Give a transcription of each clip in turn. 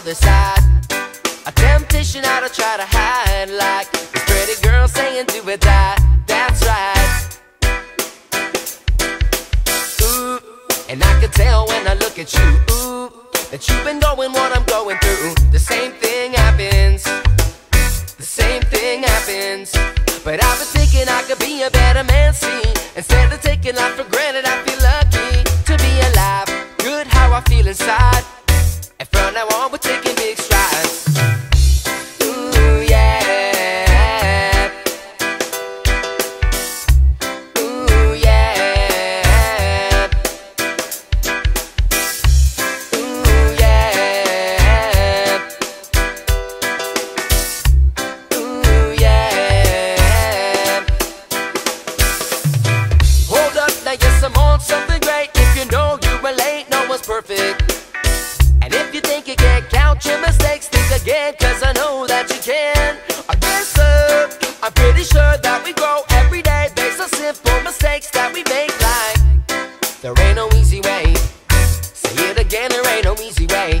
other side. A temptation I don't try to hide. Like this pretty girl saying, do it, die. That's right. Ooh, and I can tell when I look at you. Ooh, that you've been going what I'm going through. The same thing happens. The same thing happens. But I've been thinking I could be a better man, see. Instead of taking life for granted, I feel lucky to be alive. Good how I feel inside. And from now on, we're taking big strides. Ooh, yeah. Ooh, yeah. Ooh, yeah. Ooh, yeah. Hold up, now yes, I'm on something great. If you know you relate, no one's perfect. And if you think you can count your mistakes, think again, cause I know that you can. I guess so. I'm pretty sure that we grow every day based on simple mistakes that we make. Like, there ain't no easy way. Say it again, there ain't no easy way.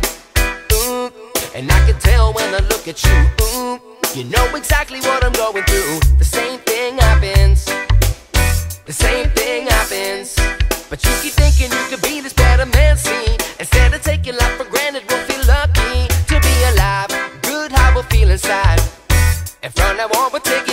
Ooh, and I can tell when I look at you. Ooh, you know exactly what I'm going through. The same thing happens. The same thing happens. But you keep thinking you could be this better man, see, instead of taking life it will feel lucky to be alive. Good how we feel inside. And from now on, we're take.